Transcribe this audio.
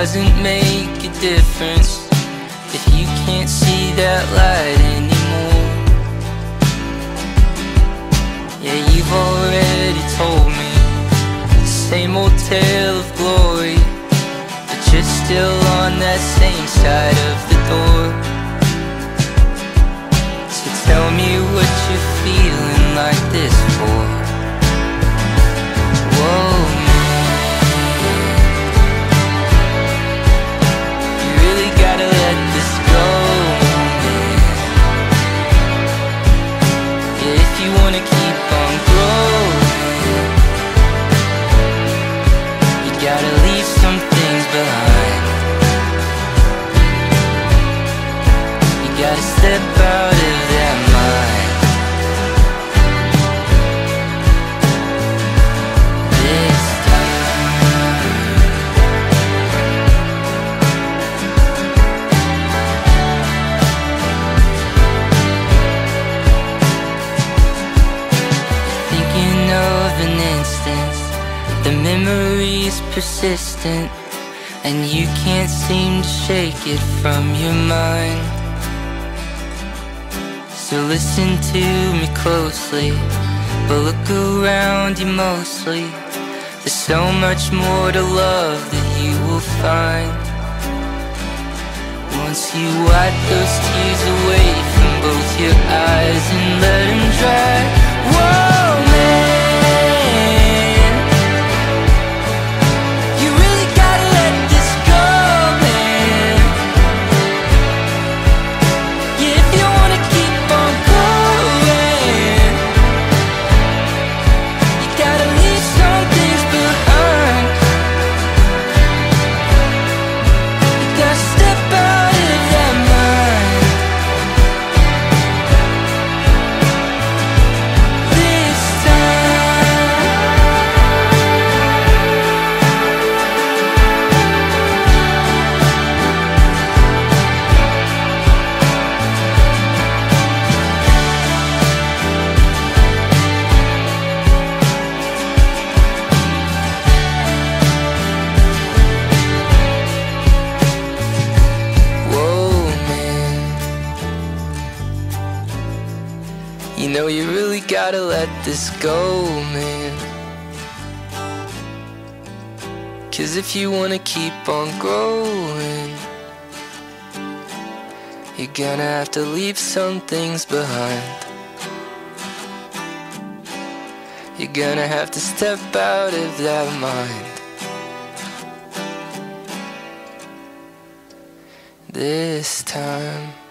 doesn't make a difference if you can't see that light anymore. Yeah, you've already told me the same old tale of glory, but you're still on that same side of the door. An instance, the memory's persistent, and you can't seem to shake it from your mind. So listen to me closely, but look around you mostly. There's so much more to love that you will find. Once you wipe those tears away from both your eyes and let them dry. You know you really gotta let this go, man. Cause if you wanna keep on growing, you're gonna have to leave some things behind. You're gonna have to step out of that mind. This time.